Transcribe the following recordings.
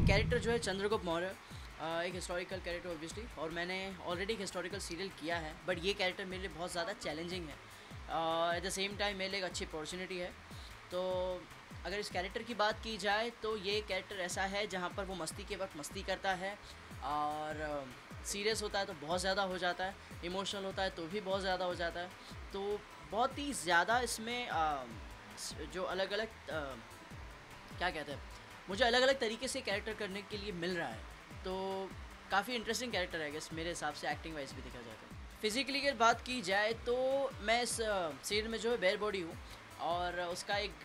Character जो है चंद्रगुप्त मौर्य एक हिस्टोरिकल कैरेक्टर ऑब्वियसली और मैंने ऑलरेडी एक हिस्टोरिकल सीरियल किया है बट ये कैरेक्टर मेरे लिए बहुत ज़्यादा चैलेंजिंग है। एट द सेम टाइम मेरे लिए एक अच्छी अपॉर्चुनिटी है। तो अगर इस कैरेक्टर की बात की जाए तो ये कैरेक्टर ऐसा है जहाँ पर वो मस्ती के वक्त मस्ती करता है, और सीरियस होता है तो बहुत ज़्यादा हो जाता है इमोशनल होता है तो भी बहुत ज़्यादा हो जाता है। तो बहुत ही ज़्यादा इसमें जो अलग अलग क्या कहते हैं मुझे अलग अलग तरीके से कैरेक्टर करने के लिए मिल रहा है। तो काफ़ी इंटरेस्टिंग कैरेक्टर है गेस मेरे हिसाब से एक्टिंग वाइज भी देखा जाए तो। फिज़िकली की बात की जाए तो मैं इस सीरियल में जो है बेयर बॉडी हूँ और उसका एक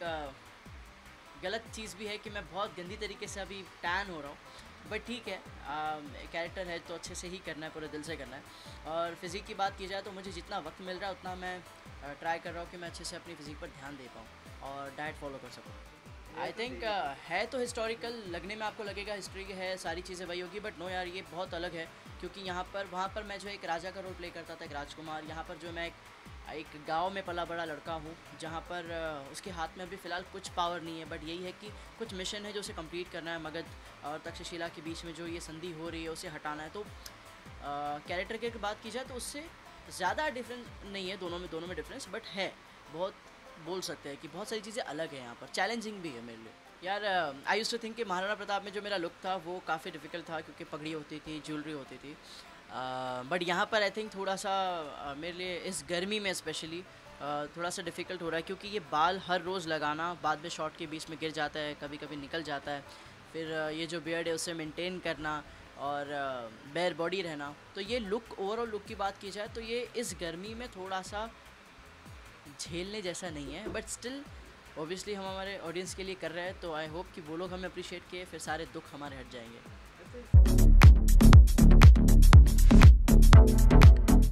गलत चीज़ भी है कि मैं बहुत गंदी तरीके से अभी टैन हो रहा हूँ। बट ठीक है कैरेक्टर है तो अच्छे से ही करना है, पूरे दिल से करना है। और फिज़िक की बात की जाए तो मुझे जितना वक्त मिल रहा है उतना मैं ट्राई कर रहा हूँ कि मैं अच्छे से अपनी फ़िज़िक पर ध्यान दे पाऊँ और डाइट फॉलो कर सकूँ। आई थिंक uh, है तो हिस्टोरिकल लगने में आपको लगेगा हिस्ट्री है सारी चीज़ें वही होगी बट नो यार ये बहुत अलग है क्योंकि यहाँ पर वहाँ पर मैं जो एक राजा का रोल प्ले करता था एक राजकुमार यहाँ पर जो मैं एक एक गाँव में पला बड़ा लड़का हूँ जहाँ पर uh, उसके हाथ में अभी फ़िलहाल कुछ पावर नहीं है बट यही है कि कुछ मिशन है जो उसे कंप्लीट करना है मगध और तक्षशिला के बीच में जो ये संधि हो रही है उसे हटाना है तो कैरेक्टर uh, की बात की जाए तो उससे ज़्यादा डिफरेंस नहीं है दोनों में दोनों में डिफरेंस बट है बहुत बोल सकते हैं कि बहुत सारी चीज़ें अलग हैं यहाँ पर। चैलेंजिंग भी है मेरे लिए। यार आई यूज़ टू थिंक कि महाराणा प्रताप में जो मेरा लुक था वो काफ़ी डिफ़िकल्ट था क्योंकि पगड़ी होती थी ज्वेलरी होती थी। बट uh, यहाँ पर आई थिंक थोड़ा सा uh, मेरे लिए इस गर्मी में स्पेशली uh, थोड़ा सा डिफ़िकल्ट हो रहा है क्योंकि ये बाल हर रोज़ लगाना बाद में शॉर्ट के बीच में गिर जाता है कभी कभी निकल जाता है। फिर uh, ये जो बियर्ड है उसे मेंटेन करना और बेयर uh, बॉडी रहना। तो ये लुक ओवरऑल लुक की बात की जाए तो ये इस गर्मी में थोड़ा सा झेलने जैसा नहीं है बट स्टिल ऑब्वियसली हम हमारे ऑडियंस के लिए कर रहे हैं तो आई होप कि वो लोग हमें अप्रिशिएट किए, फिर सारे दुख हमारे हट जाएँगे।